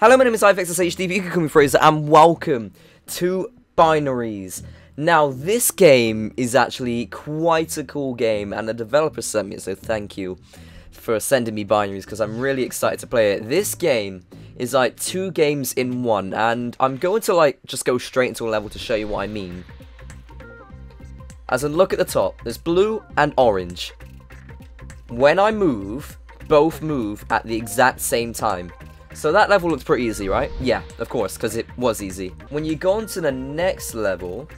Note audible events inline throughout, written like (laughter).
Hello, my name is iVexusHD, you can call me Fraser, and welcome to Binaries. Now, this game is actually quite a cool game, and the developer sent me it, so thank you for sending me Binaries, because I'm really excited to play it. This game is like two games in one, and I'm going to like just go straight into a level to show you what I mean. As in, look at the top, there's blue and orange. When I move, both move at the exact same time. So that level looks pretty easy, right? Yeah, of course, because it was easy. When you go on to the next level,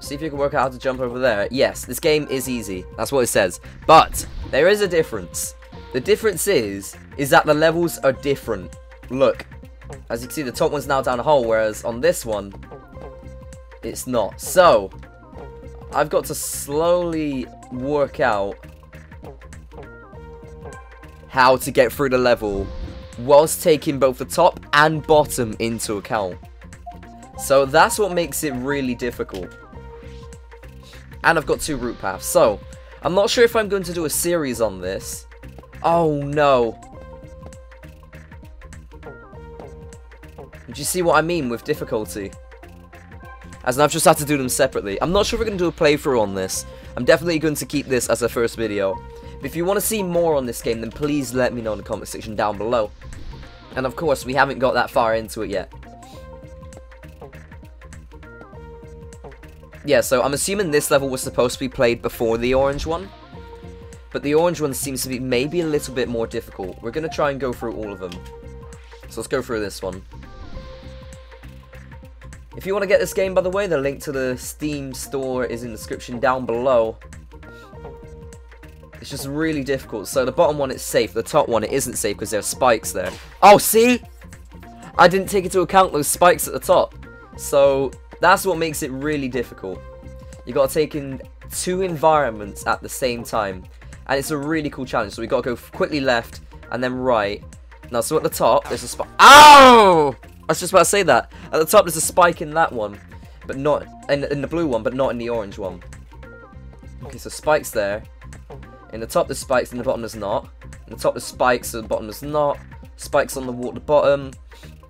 see if you can work out how to jump over there. Yes, this game is easy. That's what it says. But, there is a difference. The difference is, is that the levels are different. Look, as you can see, the top one's now down a hole, whereas on this one, it's not. So, I've got to slowly work out how to get through the level whilst taking both the top and bottom into account. So that's what makes it really difficult. And I've got two route paths. So, I'm not sure if I'm going to do a series on this. Oh no. Do you see what I mean with difficulty? As I've just had to do them separately. I'm not sure if we're going to do a playthrough on this. I'm definitely going to keep this as a first video. If you want to see more on this game, then please let me know in the comment section down below. And of course, we haven't got that far into it yet. Yeah, so I'm assuming this level was supposed to be played before the orange one. But the orange one seems to be maybe a little bit more difficult. We're going to try and go through all of them. So let's go through this one. If you want to get this game, by the way, the link to the Steam store is in the description down below. It's just really difficult. So the bottom one is safe. The top one, it isn't safe because there are spikes there. Oh, see? I didn't take into account those spikes at the top. So that's what makes it really difficult. You got to take in two environments at the same time. And it's a really cool challenge. So we got to go quickly left and then right. Now, so at the top, there's a spike. Ow! Oh! I was just about to say that. At the top, there's a spike in that one. But not in, in the blue one, but not in the orange one. Okay, so spikes there. In the top there's spikes, in the bottom there's not. In the top there's spikes, in the bottom there's not. Spikes on the wall at the bottom.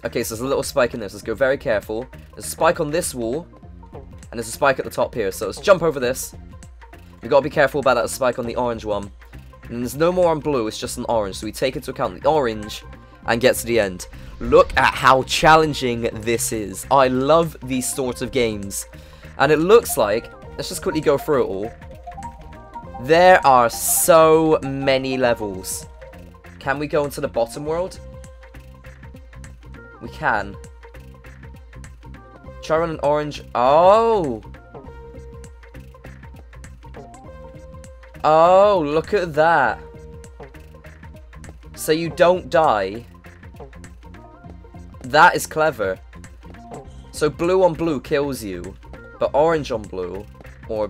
Okay, so there's a little spike in this. Let's go very careful. There's a spike on this wall. And there's a spike at the top here. So let's jump over this. we got to be careful about that spike on the orange one. And there's no more on blue, it's just an orange. So we take into account the orange and get to the end. Look at how challenging this is. I love these sorts of games. And it looks like, let's just quickly go through it all. There are so many levels. Can we go into the bottom world? We can. Try run an orange. Oh! Oh, look at that. So you don't die. That is clever. So blue on blue kills you, but orange on blue, or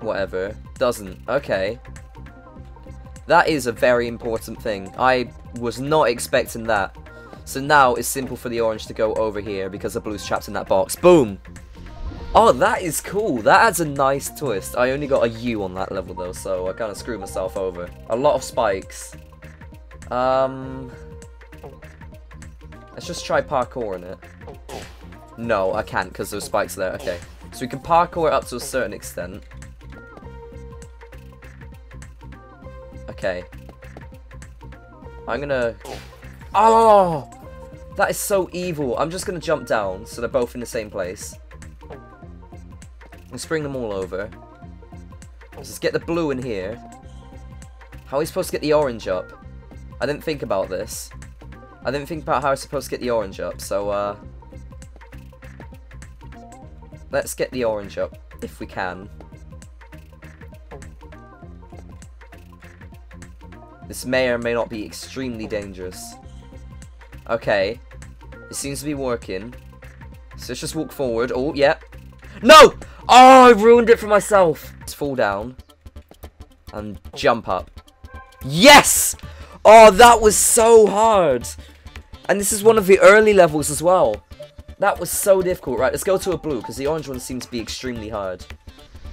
whatever, doesn't. Okay. That is a very important thing. I was not expecting that. So now it's simple for the orange to go over here because the blue's trapped in that box. Boom! Oh, that is cool. That adds a nice twist. I only got a U on that level though, so I kind of screwed myself over. A lot of spikes. Um, Let's just try parkour in it. No, I can't because there's spikes there. Okay. So we can parkour up to a certain extent. Okay. I'm gonna... Oh! That is so evil. I'm just gonna jump down so they're both in the same place. And spring them all over. Let's just get the blue in here. How are we supposed to get the orange up? I didn't think about this. I didn't think about how I'm supposed to get the orange up, so, uh... Let's get the orange up, if we can. This may or may not be extremely dangerous. Okay. It seems to be working. So let's just walk forward. Oh, yeah. No! Oh, I ruined it for myself. Let's fall down. And jump up. Yes! Oh, that was so hard. And this is one of the early levels as well. That was so difficult. Right, let's go to a blue, because the orange ones seem to be extremely hard.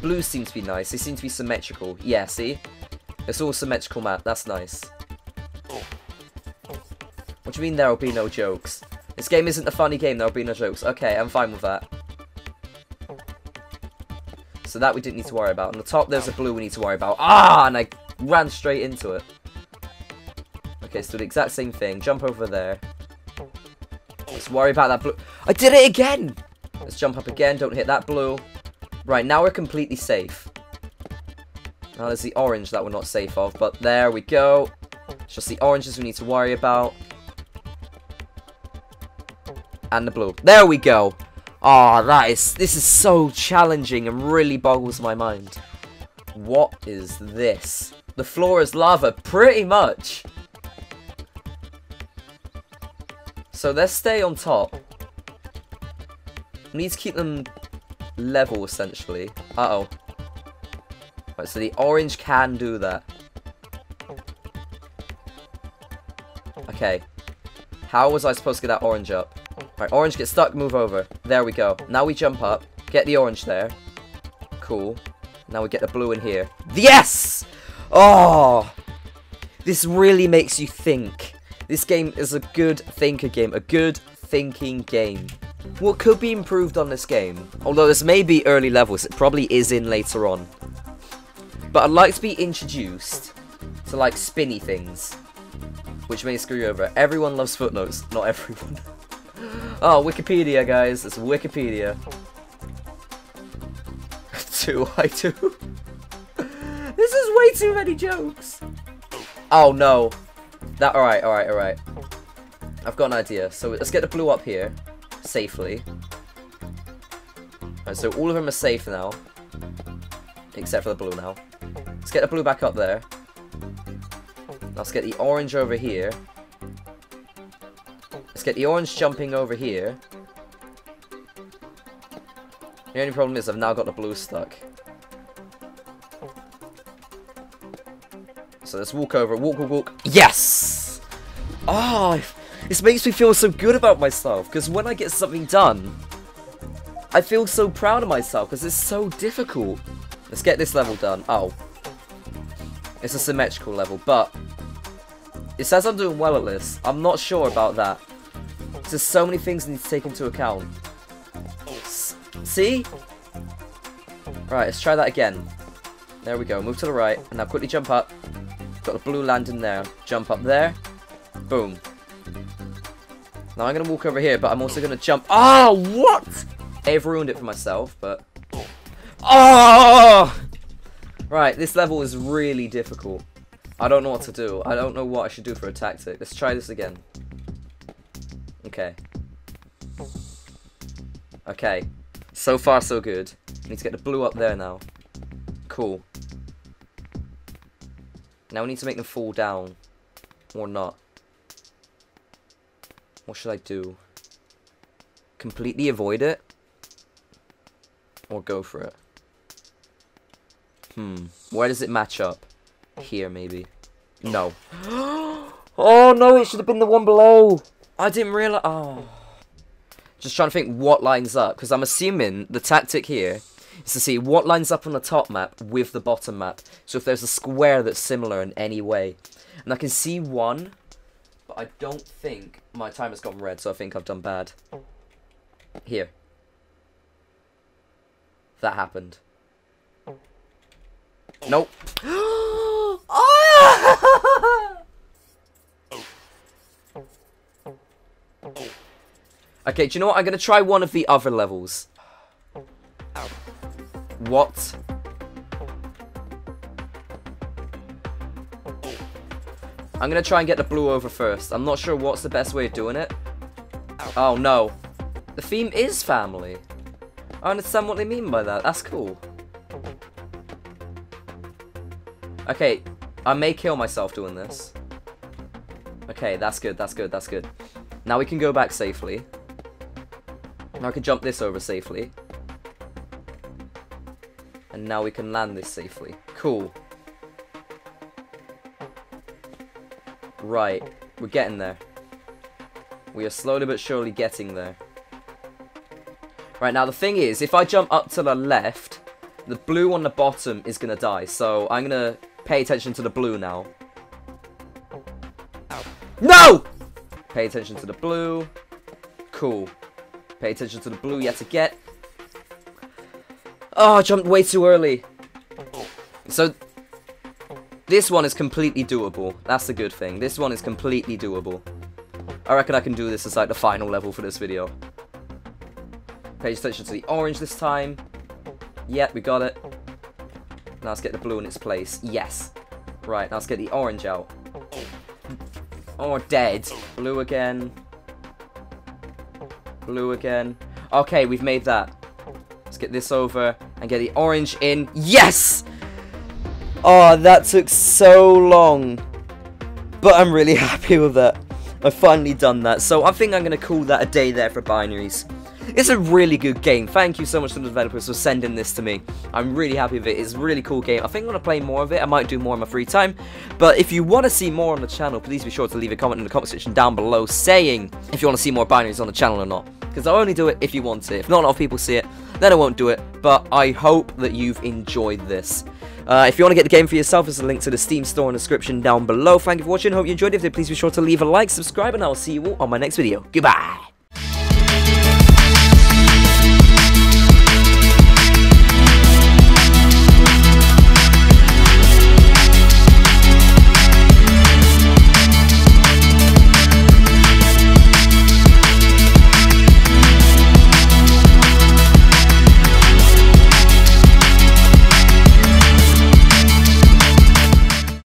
Blues seem to be nice. They seem to be symmetrical. Yeah, see? It's all symmetrical map. That's nice. What do you mean there will be no jokes? This game isn't a funny game, there will be no jokes. Okay, I'm fine with that. So that we didn't need to worry about. On the top, there's a blue we need to worry about. Ah, and I ran straight into it. Okay, so the exact same thing. Jump over there. Let's worry about that blue. I did it again! Let's jump up again. Don't hit that blue. Right, now we're completely safe. Now there's the orange that we're not safe of, but there we go. It's just the oranges we need to worry about. And the blue. There we go. Ah, oh, that is, this is so challenging and really boggles my mind. What is this? The floor is lava, pretty much. So let's stay on top. We need to keep them level, essentially. Uh-oh. Right, so the orange can do that. Okay. How was I supposed to get that orange up? Right, orange, get stuck, move over. There we go. Now we jump up, get the orange there. Cool. Now we get the blue in here. Yes! Oh! This really makes you think. This game is a good thinker game, a good thinking game. What could be improved on this game? Although this may be early levels, it probably is in later on. But I'd like to be introduced to like spinny things. Which may screw you over. Everyone loves footnotes. Not everyone. (laughs) oh, Wikipedia, guys. It's Wikipedia. (laughs) do I do? (laughs) this is way too many jokes. Oh, no. That, alright, alright, alright. I've got an idea. So let's get the blue up here. Safely. Right, so all of them are safe now. Except for the blue now. Let's get the blue back up there. Let's get the orange over here. Let's get the orange jumping over here. The only problem is I've now got the blue stuck. So let's walk over. Walk, walk, walk. Yes! Ah, oh, this makes me feel so good about myself. Because when I get something done, I feel so proud of myself. Because it's so difficult. Let's get this level done. Oh. It's a symmetrical level, but it says I'm doing well at this. I'm not sure about that. There's so many things I need to take into account. S see? Right, let's try that again. There we go. Move to the right. And now quickly jump up. Got the blue landing there. Jump up there. Boom. Now I'm going to walk over here, but I'm also going to jump. Oh, what? I've ruined it for myself, but... Oh! Right, this level is really difficult. I don't know what to do. I don't know what I should do for a tactic. Let's try this again. Okay. Okay. So far, so good. need to get the blue up there now. Cool. Now we need to make them fall down. Or not. What should I do? Completely avoid it? Or go for it? Hmm. Where does it match up? Here, maybe. No. (gasps) oh, no, it should have been the one below. I didn't realize. Oh. Just trying to think what lines up. Because I'm assuming the tactic here is to see what lines up on the top map with the bottom map. So if there's a square that's similar in any way. And I can see one. But I don't think my time has gone red. So I think I've done bad. Here. That happened. Nope. (gasps) okay, do you know what? I'm going to try one of the other levels. What? I'm going to try and get the blue over first. I'm not sure what's the best way of doing it. Oh, no. The theme is family. I understand what they mean by that. That's cool. Okay, I may kill myself doing this. Okay, that's good, that's good, that's good. Now we can go back safely. Now I can jump this over safely. And now we can land this safely. Cool. Right, we're getting there. We are slowly but surely getting there. Right, now the thing is, if I jump up to the left, the blue on the bottom is going to die. So I'm going to pay attention to the blue now. Oh, no! Pay attention to the blue. Cool. Pay attention to the blue yet again. Oh, I jumped way too early. So, this one is completely doable. That's the good thing. This one is completely doable. I reckon I can do this as like the final level for this video. Pay attention to the orange this time. Yep, we got it. Now let's get the blue in its place. Yes. Right, now let's get the orange out. Oh, dead. Blue again. Blue again. Okay, we've made that. Let's get this over and get the orange in. Yes! Oh, that took so long. But I'm really (laughs) happy with that. I've finally done that. So I think I'm going to call that a day there for binaries. It's a really good game. Thank you so much to the developers for sending this to me. I'm really happy with it. It's a really cool game. I think I'm going to play more of it. I might do more in my free time. But if you want to see more on the channel, please be sure to leave a comment in the comment section down below saying if you want to see more binaries on the channel or not. Because I'll only do it if you want it. If not a lot of people see it, then I won't do it. But I hope that you've enjoyed this. Uh, if you want to get the game for yourself, there's a link to the Steam store in the description down below. Thank you for watching. Hope you enjoyed it. If did, please be sure to leave a like, subscribe, and I'll see you all on my next video. Goodbye.